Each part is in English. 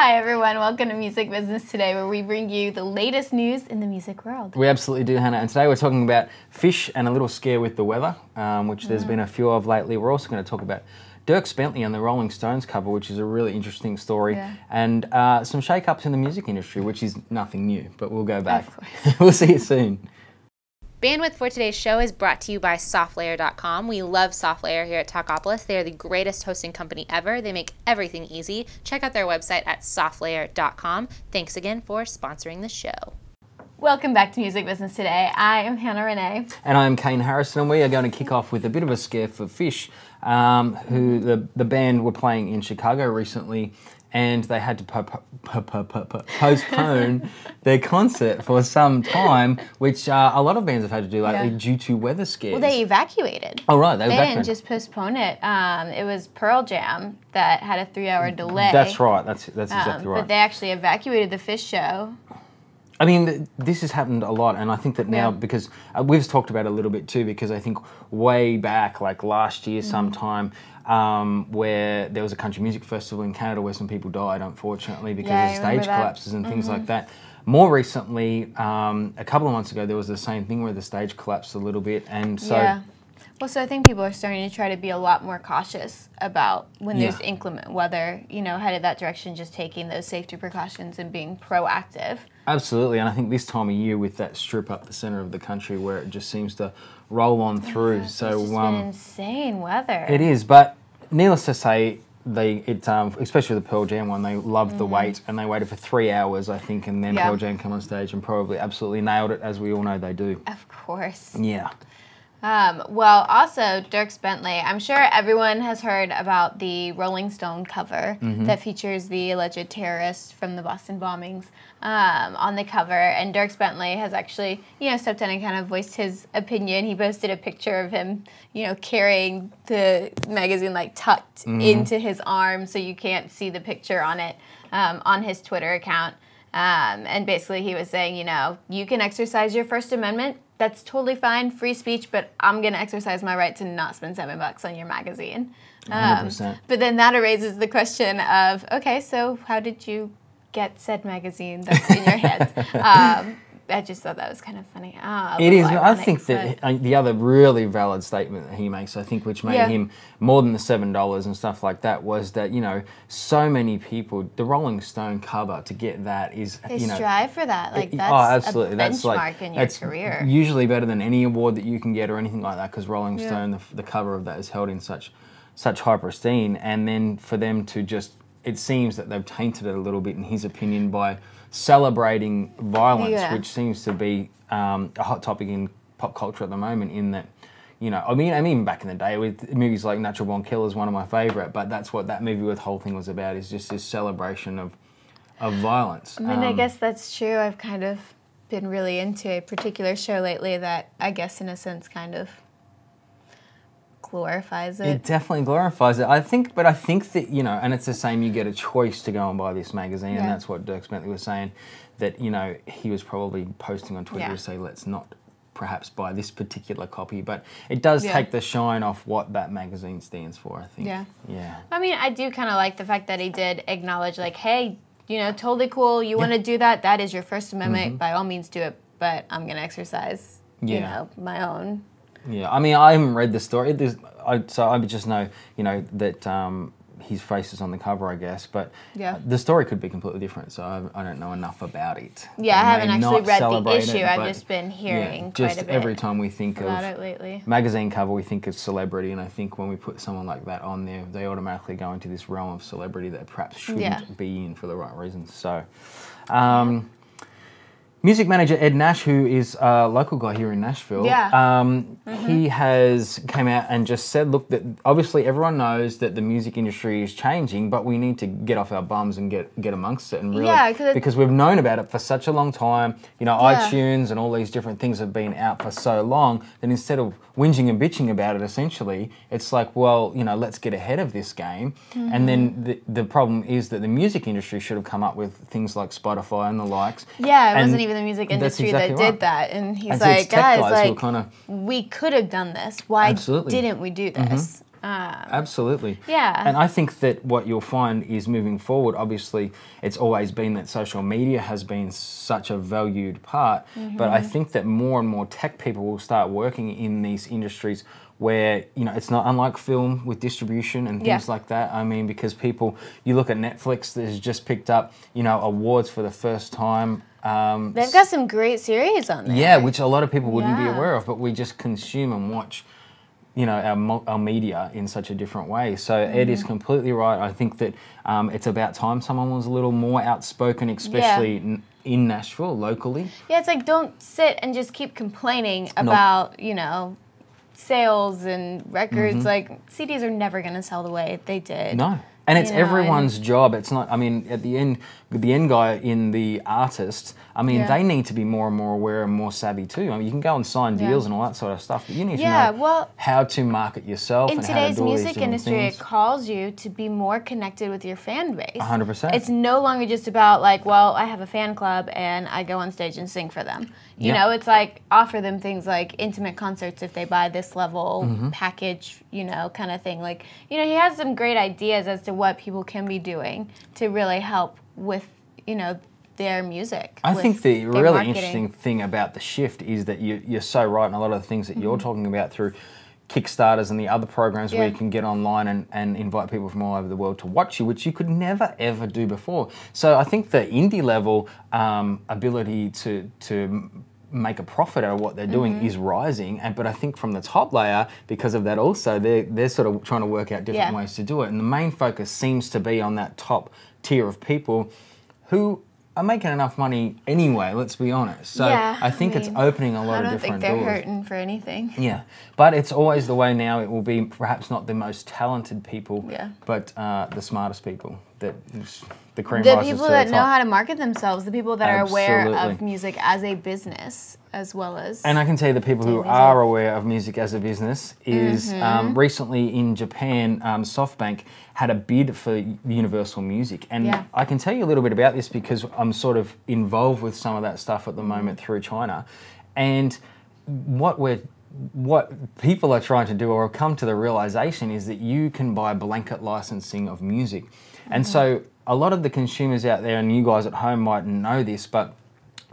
Hi, everyone. Welcome to Music Business Today, where we bring you the latest news in the music world. We absolutely do, Hannah. And today we're talking about Phish and a little scare with the weather, um, which there's been a few of lately. We're also going to talk about Dirk Bentley on the Rolling Stones cover, which is a really interesting story, Yeah. and uh, some shake-ups in the music industry, which is nothing new. But we'll go back. we'll see you soon. Bandwidth for today's show is brought to you by Softlayer.com. We love Softlayer here at Talkapolis. They are the greatest hosting company ever. They make everything easy. Check out their website at softlayer.com. Thanks again for sponsoring the show. Welcome back to Music Business Today. I am Hannah Renee. And I'm Kane Harrison, and we are going to kick off with a bit of a scare for Phish, um, who the, the band were playing in Chicago recently, and they had to po- po- po- po- po- po- postpone their concert for some time, which uh, a lot of bands have had to do lately Yeah. due to weather scares. Well, they evacuated. oh, right, they They evacuated. didn't just postpone it. Um, it was Pearl Jam that had a three-hour delay. That's right, that's, that's Um, exactly right. But they actually evacuated the Phish show. I mean, this has happened a lot, and I think that now Yeah. because uh, we've talked about it a little bit too, because I think way back, like last year, Mm-hmm. sometime, um, where there was a country music festival in Canada where some people died, unfortunately, because Yeah, of stage. Mm-hmm. collapses and things like that. More recently, um, a couple of months ago, there was the same thing where the stage collapsed a little bit, and so yeah. Well, so I think people are starting to try to be a lot more cautious about when there's inclement weather, you know, headed that direction, just taking those safety precautions and being proactive. Absolutely, and I think this time of year with that strip up the center of the country where it just seems to roll on through. It's so just um, insane weather. It is, but needless to say, they it um, especially the Pearl Jam one, they loved the wait and they waited for three hours, I think, and then Mm-hmm. Yeah. Pearl Jam come on stage and probably absolutely nailed it, as we all know they do. Of course. Yeah, Um, well, also Dierks Bentley. I'm sure everyone has heard about the Rolling Stone cover Mm-hmm. that features the alleged terrorist from the Boston bombings um, on the cover. And Dierks Bentley has actually, you know, stepped in and kind of voiced his opinion. He posted a picture of him, you know, carrying the magazine like tucked Mm-hmm. into his arm, so you can't see the picture on it um, on his Twitter account. Um, and basically, he was saying, you know, you can exercise your First Amendment. That's totally fine, free speech, but I'm going to exercise my right to not spend seven bucks on your magazine. Um, 100%. but then that raises the question of, okay, so how did you get said magazine that's in your hands? Um, I just thought that was kind of funny. Ah, a it little is. I think that but- uh, the other really valid statement that he makes, I think, which made Yeah. him more than the seven dollars and stuff like that, was that you know so many people, the Rolling Stone cover to get that is they you know strive for that. Like, It- that's oh, absolutely. a benchmark That's like in your that's career. usually better than any award that you can get or anything like that because Rolling Yeah. Stone, the, the cover of that is held in such such high pristine, and then for them to just it seems that they've tainted it a little bit in his opinion by celebrating violence, Yeah. which seems to be um, a hot topic in pop culture at the moment. In that. You know, I mean, I mean, back in the day with movies like Natural Born Killers, one of my favorite. But that's what that movie, with whole thing, was about: is just this celebration of, of violence. I mean, I Um, guess that's true. I've kind of been really into a particular show lately that I guess, in a sense, kind of glorifies It it. definitely glorifies it. I think, but I think that you know, and it's the same. You get a choice to go and buy this magazine, Yeah. and that's what Dirk Bentley was saying. That you know, he was probably posting on Twitter Yeah. to say, "Let's not perhaps buy this particular copy," but it does Yeah. take the shine off what that magazine stands for. I think. Yeah. Yeah. I mean, I do kind of like the fact that he did acknowledge, like, hey, you know, totally cool. You want to do that? That is your First Amendment. Mm-hmm. By all means, do it. But I'm going to exercise, you. Know, my own. Yeah, I mean, I haven't read the story. There's, I, so I just know, you know, that um, his face is on the cover, I guess. But Yeah. the story could be completely different. So I, I don't know enough about it. Yeah, I haven't actually read the issue. it, I've just been hearing yeah, quite just a bit every time we think about of it lately. magazine cover, we think of celebrity, and I think when we put someone like that on there, they automatically go into this realm of celebrity that perhaps shouldn't Yeah. be in for the right reasons. So. Um, Music manager Ed Nash, who is a local guy here in Nashville, Yeah. um, he has came out and just said, "Look, that obviously everyone knows that the music industry is changing, but we need to get off our bums and get get amongst it and really Yeah, because we've known about it for such a long time. You know, Yeah. iTunes and all these different things have been out for so long that instead of whinging and bitching about it, essentially, it's like, well, you know, let's get ahead of this game. And then Mm-hmm. the the problem is that the music industry should have come up with things like Spotify and the likes. Yeah, it wasn't even the music industry exactly that right. did that. And he's And like, guys, guys like, kinda- we could have done this. Why Absolutely. Mm-hmm. didn't we do this? Absolutely. Yeah. And I think that what you'll find is moving forward, obviously, it's always been that social media has been such a valued part. But I think that more and more tech people will start working in these industries where, you know, it's not unlike film with distribution and things Yeah. like that. I mean, because people, you look at Netflix that has just picked up, you know, awards for the first time. Um, They've got some great series on there. yeah, which a lot of people wouldn't be aware of, but we just consume and watch, you know, our, our media in such a different way. So Ed is Mm-hmm. completely right. I think that um, it's about time someone was a little more outspoken, especially n- in Nashville locally. Yeah, it's like don't sit and just keep complaining about, you know, sales and records. Like CDs are never going to sell the way they did. No. And it's You know, and- everyone's job. It's not. I mean, at the end, the end guy in the artist. I mean, Yeah. they need to be more and more aware and more savvy too. I mean, you can go and sign Yeah. deals and all that sort of stuff, but you need Yeah, to know well- how to market yourself In and how to today's do all these music industry, things. it calls you to be more connected with your fan base. 100%. It's no longer just about like, well, I have a fan club and I go on stage and sing for them. You Yeah. know, it's like offer them things like intimate concerts if they buy this level Mm-hmm. package, you know, kind of thing. Like, you know, he has some great ideas as to what people can be doing to really help with, you know, their music. I think the really marketing. interesting thing about the shift is that you, you're so right in a lot of the things that Mm-hmm. you're talking about through Kickstarters and the other programs where you can get online and, and invite people from all over the world to watch you, which you could never ever do before. So I think the indie level um, ability to to make a profit out of what they're doing Mm-hmm. is rising, and but I think from the top layer because of that also they're they're sort of trying to work out different Yeah. ways to do it, and the main focus seems to be on that top tier of people who are making enough money anyway. Let's be honest. So Yeah, I think I it's opening a lot of different doors. I don't think they're doors. hurting for anything. Yeah, but it's always the way now. It will be perhaps not the most talented people, Yeah. but uh, the smartest people. That the cream the people that the know how to market themselves, the people that are aware of music as a business as well as And I can tell you the people who music. are aware of music as a business is Mm-hmm. um, recently in Japan, um, SoftBank had a bid for Universal Music. And Yeah. I can tell you a little bit about this because I'm sort of involved with some of that stuff at the Mm-hmm. moment through China. And what we're what people are trying to do or have come to the realization is that you can buy blanket licensing of music. And Mm-hmm. so a lot of the consumers out there and you guys at home might know this, but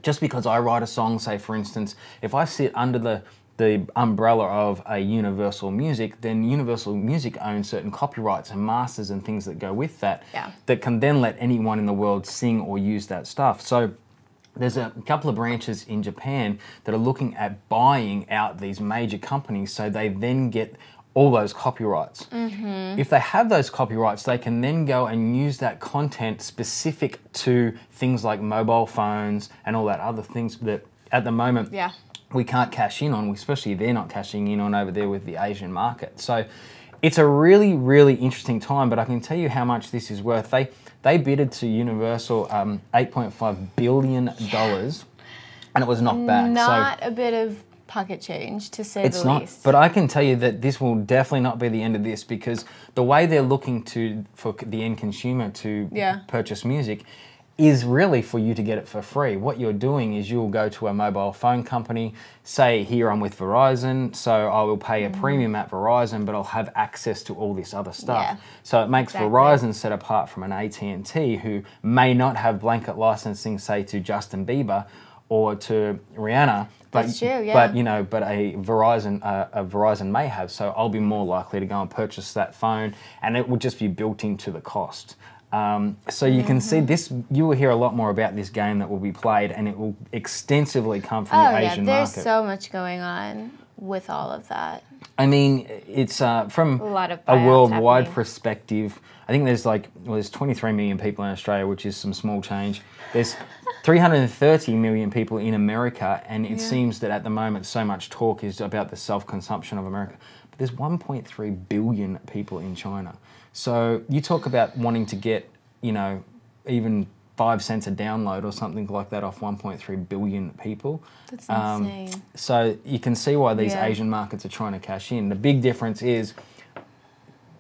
just because I write a song, say for instance, if I sit under the the umbrella of a Universal Music, then Universal Music owns certain copyrights and masters and things that go with that Yeah. that can then let anyone in the world sing or use that stuff. So there's a couple of branches in Japan that are looking at buying out these major companies so they then get all those copyrights. If they have those copyrights, they can then go and use that content specific to things like mobile phones and all that other things that at the moment Yeah. we can't cash in on, especially they're not cashing in on over there with the Asian market. So it's a really, really interesting time, but I can tell you how much this is worth. They they bidded to Universal um, $8.5 billion, and it was knocked back. Not so a bit of pocket change to say it's the not, least. but I can tell you that this will definitely not be the end of this because the way they're looking to for the end consumer to Yeah. purchase music is really for you to get it for free. What you're doing is you'll go to a mobile phone company, say here I'm with Verizon, so I will pay a Mm-hmm. premium at Verizon, but I'll have access to all this other stuff. Yeah. So it makes Exactly. Verizon set apart from an AT&T who may not have blanket licensing say to Justin Bieber or to Rihanna, but That's true, yeah. but you know, but a Verizon uh, a Verizon may have. So I'll be more likely to go and purchase that phone, and it will just be built into the cost. Um, so you can Mm-hmm. see this. You will hear a lot more about this game that will be played, and it will extensively come from oh the yeah, Asian there's market. There's so much going on with all of that. I mean, it's uh, from A lot of a worldwide happening. perspective. I think there's like well, there's 23 million people in Australia, which is some small change. There's 330 million people in America, and it Yeah. seems that at the moment so much talk is about the self-consumption of America. But there's 1.3 billion people in China. So you talk about wanting to get, you know, even five cents a download or something like that off 1.3 billion people. That's Um, insane. So you can see why these Yeah. Asian markets are trying to cash in. The big difference is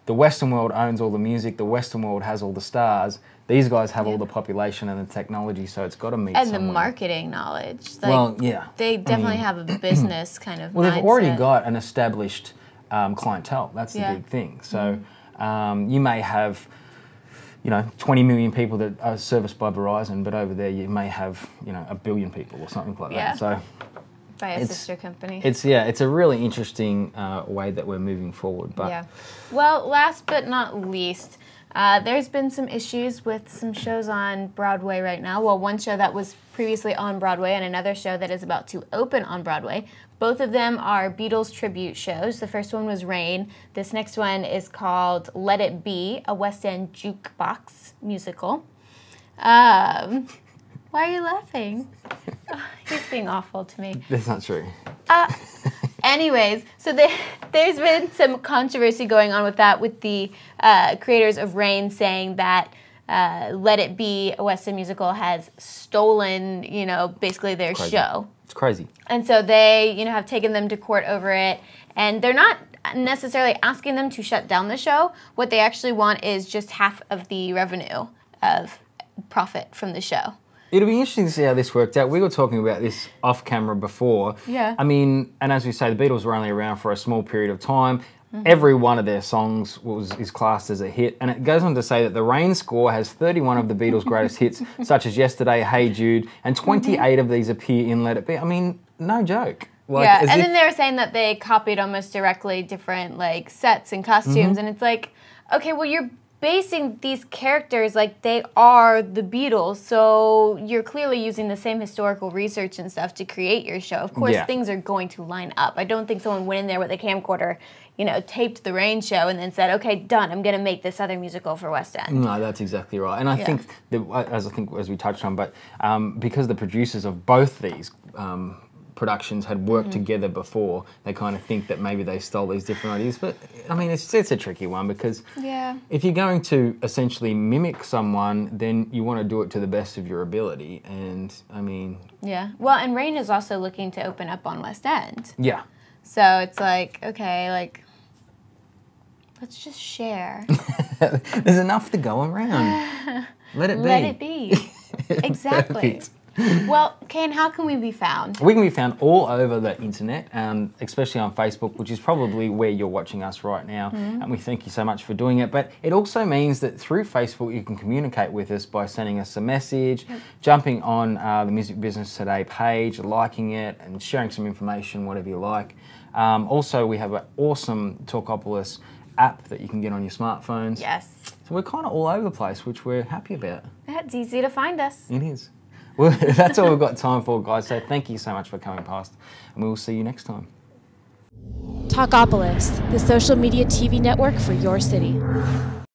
the Western world owns all the music, the Western world has all the stars. These guys have all the population and the technology, so it's got to meet and the marketing knowledge. Like, Well, yeah. they I definitely mean- have a business kind of. Well, they've already got an established um, clientele. That's the Yeah. big thing. So um, you may have, you know, 20 million people that are serviced by Verizon, but over there you may have, you know, a billion people or something like Yeah. that. So by a It's- sister company. it's yeah, it's a really interesting uh, way that we're moving forward. But Yeah. Well, last but not least, uh, there's been some issues with some shows on Broadway right now. Well, one show that was previously on Broadway and another show that is about to open on Broadway. Both of them are Beatles tribute shows. The first one was Rain. This next one is called Let It Be, a West End jukebox musical. Um, why are you laughing? Oh, he's being awful to me. that's not true. Anyways, so there, there's been some controversy going on with that, with the uh, creators of Rain saying that uh, Let It Be, a West End musical, has stolen, you know, basically their Crazy. show. It's crazy. And so they, you know, have taken them to court over it. And they're not necessarily asking them to shut down the show. What they actually want is just half of the revenue of profit from the show. It'll be interesting to see how this worked out. We were talking about this off camera before. Yeah. I mean, and as we say, the Beatles were only around for a small period of time. Mm-hmm. Every one of their songs was is classed as a hit, and it goes on to say that the Rain score has 31 of the Beatles' greatest hits, such as "Yesterday," "Hey Jude," and 28 of these appear in "Let It Be." I mean, no joke. Like, yeah, and then they were saying that they copied almost directly different like sets and costumes, Mm-hmm. and it's like, okay, well you're basing these characters like they are the Beatles, so you're clearly using the same historical research and stuff to create your show. Of course, Yeah. things are going to line up. I don't think someone went in there with a camcorder, you know, taped the Rain show and then said, okay, done. I'm gonna make this other musical for West End. No, that's exactly right. And I Yeah. think that, as I think as we touched on, but um, because the producers of both these um, productions had worked Mm-hmm. together before, they kind of think that maybe they stole these different ideas. But I mean, it's it's a tricky one because Yeah. if you're going to essentially mimic someone, then you want to do it to the best of your ability. And I mean, Yeah. Well, and Rain is also looking to open up on West End. yeah. So it's like, okay, like, let's just share. There's enough to go around. Let it be. Let it be. exactly. Well, Kane, how can we be found? We can be found all over the internet, um, especially on Facebook, which is probably where you're watching us right now. And we thank you so much for doing it. But it also means that through Facebook, you can communicate with us by sending us a message, jumping on uh, the Music Business Today page, liking it, and sharing some information, whatever you like. Um, also, we have an awesome Talkapolis app that you can get on your smartphones. Yes. So we're kind of all over the place, which we're happy about. That's easy to find us. It is. Well, that's all we've got time for, guys. So thank you so much for coming past, and we will see you next time. Talkapolis, the social media TV network for your city.